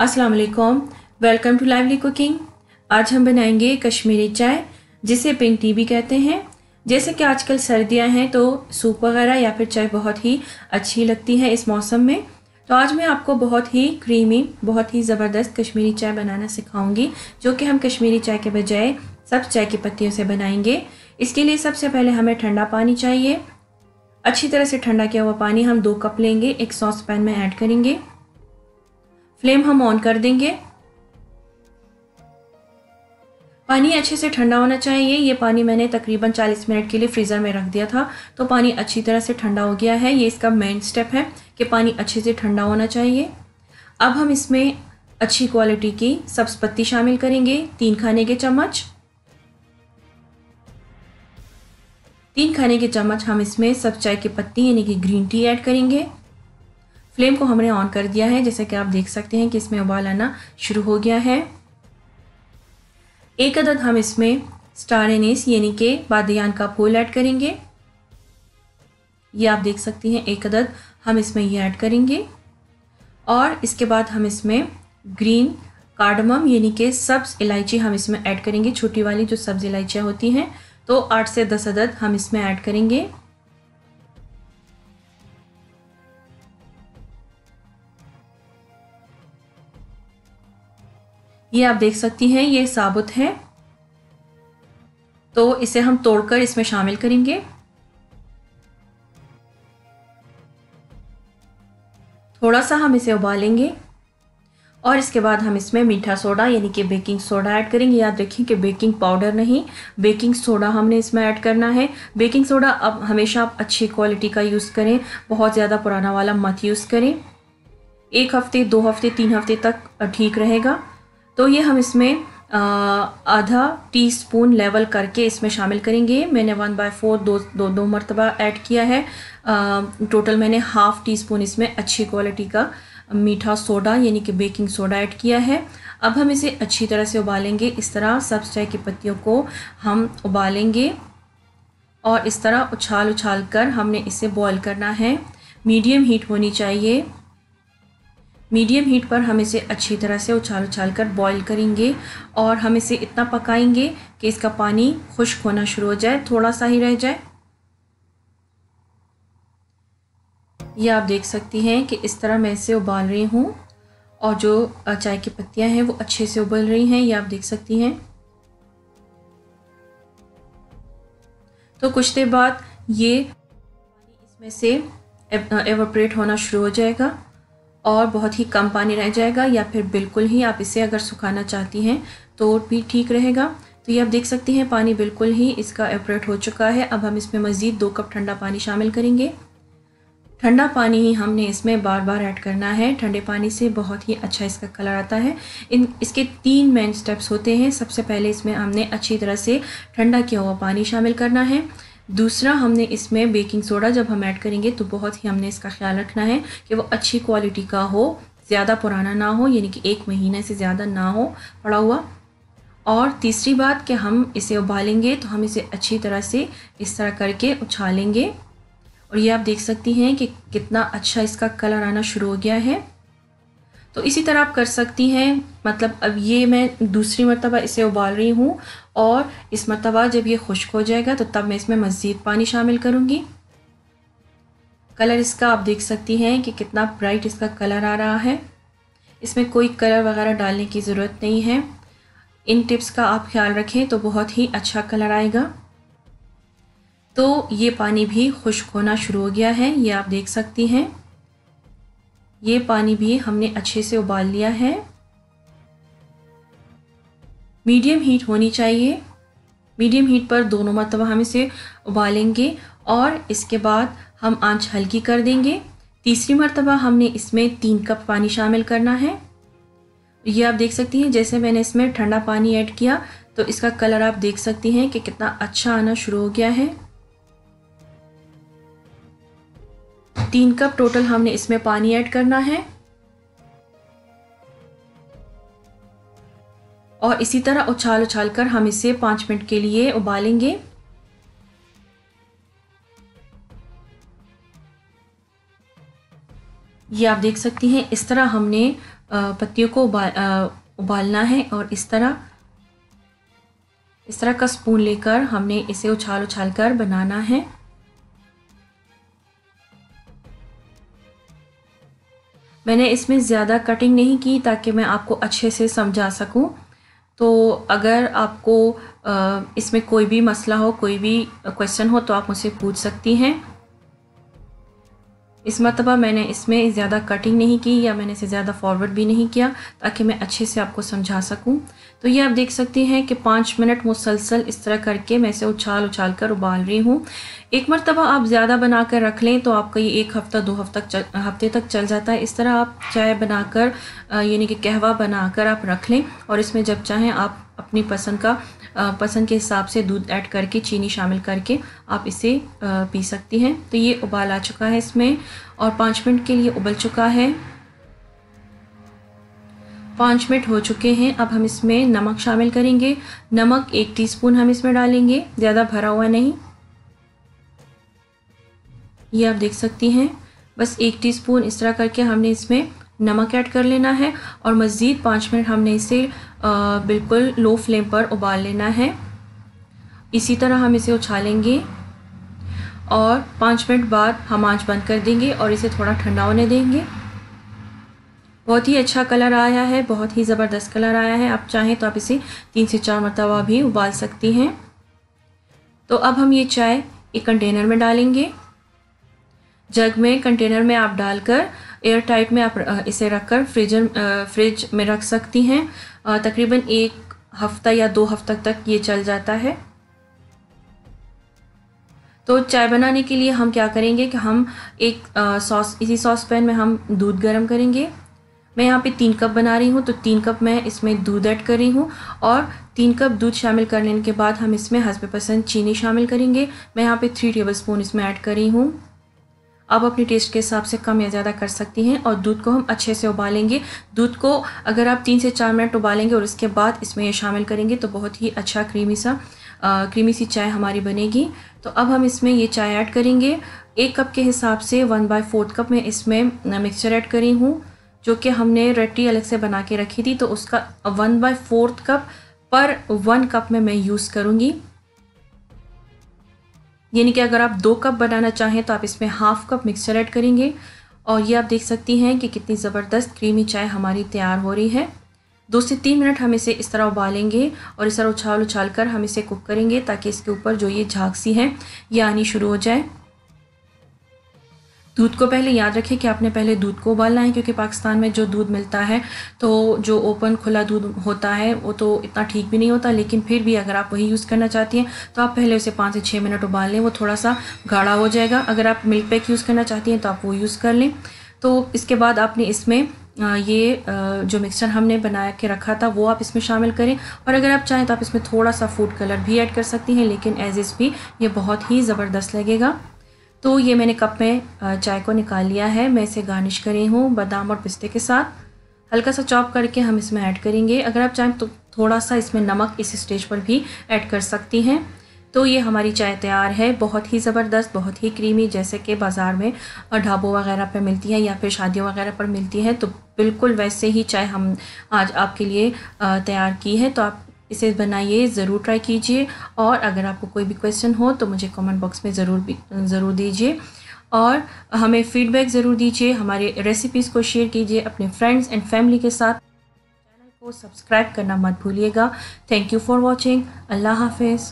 अस्सलाम वालेकुम। Welcome to lively cooking. आज हम बनाएँगे कश्मीरी चाय, जिसे पिंक टी भी कहते हैं। जैसे कि आजकल सर्दियाँ हैं तो सूप वगैरह या फिर चाय बहुत ही अच्छी लगती है इस मौसम में। तो आज मैं आपको बहुत ही क्रीमी, बहुत ही ज़बरदस्त कश्मीरी चाय बनाना सिखाऊँगी, जो कि हम कश्मीरी चाय के बजाय सब चाय की पत्तियों से बनाएँगे। इसके लिए सबसे पहले हमें ठंडा पानी चाहिए। अच्छी तरह से ठंडा किया हुआ पानी हम दो कप लेंगे, एक सॉस पैन में ऐड करेंगे। फ्लेम हम ऑन कर देंगे। पानी अच्छे से ठंडा होना चाहिए। ये पानी मैंने तकरीबन 40 मिनट के लिए फ्रीज़र में रख दिया था। तो पानी अच्छी तरह से ठंडा हो गया है। ये इसका मेन स्टेप है कि पानी अच्छे से ठंडा होना चाहिए। अब हम इसमें अच्छी क्वालिटी की सब्ज पत्ती शामिल करेंगे। तीन खाने के चम्मच। तीन खाने के चम्मच हम इसमें सब चाय की पत्ती यानी कि ग्रीन टी ऐड करेंगे। फ्लेम को हमने ऑन कर दिया है, जैसे कि आप देख सकते हैं कि इसमें उबाल आना शुरू हो गया है। एक अदद हम इसमें स्टार एनिस यानी कि बादियान का फूल ऐड करेंगे। ये आप देख सकती हैं, एक अदद हम इसमें ये ऐड करेंगे। और इसके बाद हम इसमें ग्रीन कार्डमम यानी कि सब्ज़ इलायची हम इसमें ऐड करेंगे। छोटी वाली जो सब्ज़ इलायचियाँ होती हैं तो आठ से दस अदद हम इसमें ऐड करेंगे। ये आप देख सकती हैं, ये साबुत है। तो इसे हम तोड़कर इसमें शामिल करेंगे। थोड़ा सा हम इसे उबालेंगे और इसके बाद हम इसमें मीठा सोडा यानी कि बेकिंग सोडा ऐड करेंगे। याद रखें कि बेकिंग पाउडर नहीं, बेकिंग सोडा हमने इसमें ऐड करना है। बेकिंग सोडा अब हमेशा आप अच्छी क्वालिटी का यूज़ करें, बहुत ज़्यादा पुराना वाला मत यूज़ करें। एक हफ़्ते, दो हफ़्ते, तीन हफ़्ते तक ठीक रहेगा। तो ये हम इसमें आधा टीस्पून लेवल करके इसमें शामिल करेंगे। मैंने वन बाय फोर दो दो दो मरतबा ऐड किया है। आ, टोटल मैंने हाफ़ टी स्पून इसमें अच्छी क्वालिटी का मीठा सोडा यानी कि बेकिंग सोडा ऐड किया है। अब हम इसे अच्छी तरह से उबालेंगे। इस तरह सब चाय की पत्तियों को हम उबालेंगे और इस तरह उछाल उछाल कर हमने इसे बॉईल करना है। मीडियम हीट होनी चाहिए। मीडियम हीट पर हम इसे अच्छी तरह से उछाल उछाल कर बॉईल करेंगे और हम इसे इतना पकाएँगे कि इसका पानी खुश्क होना शुरू हो जाए, थोड़ा सा ही रह जाए। ये आप देख सकती हैं कि इस तरह मैं इसे उबाल रही हूँ और जो चाय की पत्तियाँ हैं वो अच्छे से उबल रही हैं, ये आप देख सकती हैं। तो कुछ देर बाद ये इसमें से एवोपरेट होना शुरू हो जाएगा। और बहुत ही कम पानी रह जाएगा या फिर बिल्कुल ही आप इसे अगर सुखाना चाहती हैं तो भी ठीक रहेगा। तो ये आप देख सकती हैं, पानी बिल्कुल ही इसका एपरेट हो चुका है। अब हम इसमें मज़ीद दो कप ठंडा पानी शामिल करेंगे। ठंडा पानी ही हमने इसमें बार बार ऐड करना है। ठंडे पानी से बहुत ही अच्छा इसका कलर आता है। इन, इसके तीन मेन स्टेप्स होते हैं। सबसे पहले इसमें हमने अच्छी तरह से ठंडा किया हुआ पानी शामिल करना है। दूसरा हमने इसमें बेकिंग सोडा जब हम ऐड करेंगे तो बहुत ही हमने इसका ख्याल रखना है कि वो अच्छी क्वालिटी का हो, ज़्यादा पुराना ना हो, यानी कि एक महीने से ज़्यादा ना हो, पड़ा हुआ। और तीसरी बात कि हम इसे उबालेंगे तो हम इसे अच्छी तरह से इस तरह करके उछालेंगे। और ये आप देख सकती हैं कि कितना अच्छा इसका कलर आना शुरू हो गया है। तो इसी तरह आप कर सकती हैं मतलब अब ये मैं दूसरी मरतबा इसे उबाल रही हूँ और इस मरतबा जब ये खुश्क हो जाएगा तो तब मैं इसमें मज़ीद पानी शामिल करूँगी। कलर इसका आप देख सकती हैं कि कितना ब्राइट इसका कलर आ रहा है। इसमें कोई कलर वगैरह डालने की ज़रूरत नहीं है। इन टिप्स का आप ख्याल रखें तो बहुत ही अच्छा कलर आएगा। तो ये पानी भी खुश्क होना शुरू हो गया है, ये आप देख सकती हैं। ये पानी भी हमने अच्छे से उबाल लिया है। मीडियम हीट होनी चाहिए। मीडियम हीट पर दोनों मरतबा हम इसे उबालेंगे और इसके बाद हम आँच हल्की कर देंगे। तीसरी मरतबा हमने इसमें तीन कप पानी शामिल करना है। ये आप देख सकती हैं, जैसे मैंने इसमें ठंडा पानी ऐड किया तो इसका कलर आप देख सकती हैं कि कितना अच्छा आना शुरू हो गया है। तीन कप टोटल हमने इसमें पानी ऐड करना है। और इसी तरह उछाल उछाल कर हम इसे पाँच मिनट के लिए उबालेंगे। ये आप देख सकती हैं, इस तरह हमने पत्तियों को उबाल उबालना है और इस तरह इस तरह का स्पून लेकर हमने इसे उछाल उछाल कर बनाना है। मैंने इसमें ज़्यादा कटिंग नहीं की ताकि मैं आपको अच्छे से समझा सकूँ। तो अगर आपको इसमें कोई भी मसला हो, कोई भी क्वेश्चन हो तो आप मुझसे पूछ सकती हैं। इस मरतबा मैंने इसमें ज़्यादा कटिंग नहीं की या मैंने इसे ज़्यादा फॉरवर्ड भी नहीं किया ताकि मैं अच्छे से आपको समझा सकूँ। तो ये आप देख सकती हैं कि पाँच मिनट मुसलसल इस तरह करके मैं इसे उछाल उछाल कर उबाल रही हूँ। एक मरतबा आप ज़्यादा बना कर रख लें तो आपका ये एक हफ़्ता, दो हफ़्ता हफ़्ते तक चल जाता है। इस तरह आप चाय बनाकर यानी कि कहवा बनाकर आप रख लें और इसमें जब चाहें आप अपनी पसंद का पसंद के हिसाब से दूध ऐड करके, चीनी शामिल करके आप इसे पी सकती हैं। तो ये उबाल आ चुका है इसमें और पाँच मिनट के लिए उबल चुका है। पाँच मिनट हो चुके हैं। अब हम इसमें नमक शामिल करेंगे। नमक एक टीस्पून हम इसमें डालेंगे। ज़्यादा भरा हुआ नहीं। ये आप देख सकती हैं। बस एक टीस्पून इस तरह करके हमने इसमें नमक ऐड कर लेना है और मज़ीद पाँच मिनट हमने इसे बिल्कुल लो फ्लेम पर उबाल लेना है। इसी तरह हम इसे उछालेंगे और पाँच मिनट बाद हम आँच बंद कर देंगे और इसे थोड़ा ठंडा होने देंगे। बहुत ही अच्छा कलर आया है, बहुत ही ज़बरदस्त कलर आया है। आप चाहें तो आप इसे तीन से चार मरतबा भी उबाल सकती हैं। तो अब हम ये चाय एक कंटेनर में डालेंगे। जग में कंटेनर में आप डालकर एयर टाइट में आप इसे रखकर फ्रिजर फ्रिज में रख सकती हैं। तकरीबन एक हफ़्ता या दो हफ़्ता तक ये चल जाता है। तो चाय बनाने के लिए हम क्या करेंगे कि हम एक सॉस, इसी सॉस पैन में हम दूध गर्म करेंगे। मैं यहाँ पे तीन कप बना रही हूँ तो तीन कप मैं इसमें दूध ऐड कर रही हूँ और तीन कप दूध शामिल कर लेने के बाद हम इसमें हंसपे पसंद चीनी शामिल करेंगे। मैं यहाँ पे थ्री टेबल स्पून इसमें ऐड कर रही हूँ। आप अपने टेस्ट के हिसाब से कम या ज़्यादा कर सकती हैं और दूध को हम अच्छे से उबालेंगे। दूध को अगर आप तीन से चार मिनट उबालेंगे और उसके बाद इसमें ये शामिल करेंगे तो बहुत ही अच्छा क्रीमी सा आ, क्रीमी सी चाय हमारी बनेगी। तो अब हम इसमें ये चाय ऐड करेंगे। एक कप के हिसाब से वन बाय फोर्थ कप में इसमें मिक्सचर ऐड करी हूँ जो कि हमने रट्टी अलग से बना के रखी थी तो उसका वन बाय फोर्थ कप पर वन कप में मैं यूज़ करूँगी। यानी कि अगर आप दो कप बनाना चाहें तो आप इसमें हाफ़ कप मिक्सचर ऐड करेंगे। और ये आप देख सकती हैं कि कितनी ज़बरदस्त क्रीमी चाय हमारी तैयार हो रही है। दो से तीन मिनट हम इसे इस तरह उबालेंगे और इस तरह उछाल उछाल कर हम इसे कुक करेंगे ताकि इसके ऊपर जो ये झाँकसी है, ये आनी शुरू हो जाए। दूध को पहले याद रखें कि आपने पहले दूध को उबालना है, क्योंकि पाकिस्तान में जो दूध मिलता है तो जो ओपन खुला दूध होता है, वो तो इतना ठीक भी नहीं होता, लेकिन फिर भी अगर आप वही यूज़ करना चाहती हैं तो आप पहले उसे पाँच से छः मिनट उबाल लें, वो थोड़ा सा गाढ़ा हो जाएगा। अगर आप मिल्क पैक यूज़ करना चाहती हैं तो आप वो यूज़ कर लें। तो इसके बाद आपने इसमें ये जो मिक्सचर हमने बना के रखा था, वो आप इसमें शामिल करें। और अगर आप चाहें तो आप इसमें थोड़ा सा फ़ूड कलर भी ऐड कर सकती हैं, लेकिन एज इस भी, ये बहुत ही ज़बरदस्त लगेगा। तो ये मैंने कप में चाय को निकाल लिया है। मैं इसे गार्निश करी हूँ बादाम और पिस्ते के साथ। हल्का सा चॉप करके हम इसमें ऐड करेंगे। अगर आप चाहें तो थोड़ा सा इसमें नमक इस स्टेज पर भी ऐड कर सकती हैं। तो ये हमारी चाय तैयार है। बहुत ही ज़बरदस्त, बहुत ही क्रीमी, जैसे कि बाज़ार में ढाबों वगैरह पर मिलती है या फिर शादियों वगैरह पर मिलती है। तो बिल्कुल वैसे ही चाय हम आज आपके लिए तैयार की है। तो आप इसे बनाइए, ज़रूर ट्राई कीजिए और अगर आपको कोई भी क्वेश्चन हो तो मुझे कमेंट बॉक्स में ज़रूर ज़रूर दीजिए और हमें फीडबैक ज़रूर दीजिए, हमारे रेसिपीज़ को शेयर कीजिए अपने फ्रेंड्स एंड फैमिली के साथ। चैनल को सब्सक्राइब करना मत भूलिएगा। थैंक यू फॉर वॉचिंग अल्लाह हाफिज़।